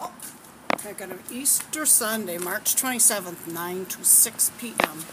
Oh, I got an Easter Sunday, March 27th, 9 to 6 p.m.